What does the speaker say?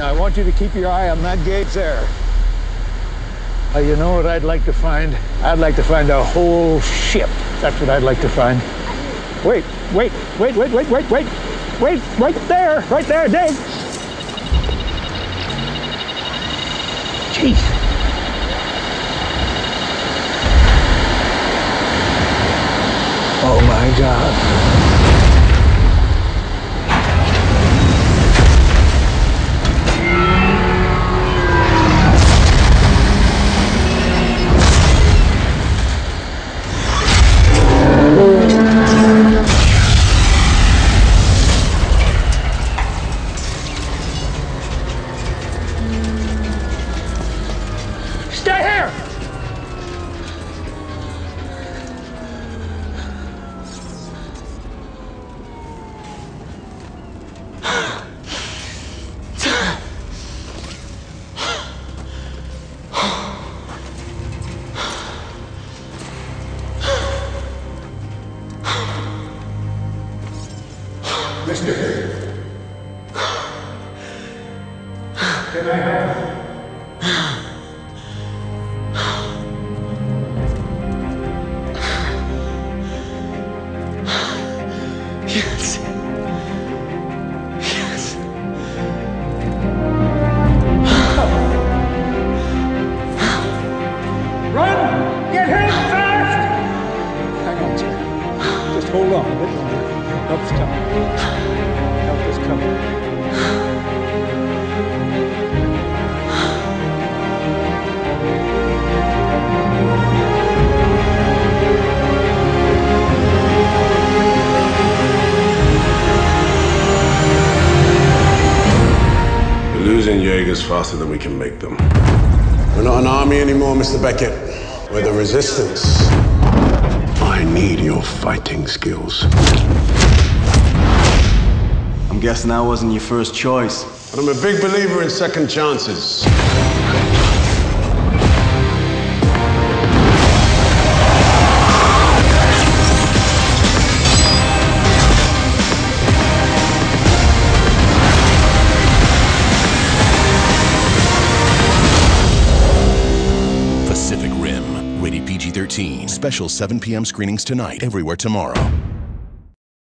Now, I want you to keep your eye on that gate there. Uh, you know what I'd like to find? I'd like to find a whole ship. That's what I'd like to find. Wait, wait, wait, wait, wait, wait, wait. Wait, right there, right there, Dave. Jeez. Oh my God. Stay here! Mister. Can I have Yes. Yes. Run! Get him fast! Hang on, sir. Just hold on a bit longer. Help's coming. Help is coming. We're losing Jaegers faster than we can make them. We're not an army anymore, Mr. Beckett. We're the resistance. I need your fighting skills. I'm guessing that wasn't your first choice. But I'm a big believer in second chances. PG 13. Special 7 p.m. screenings tonight, everywhere tomorrow.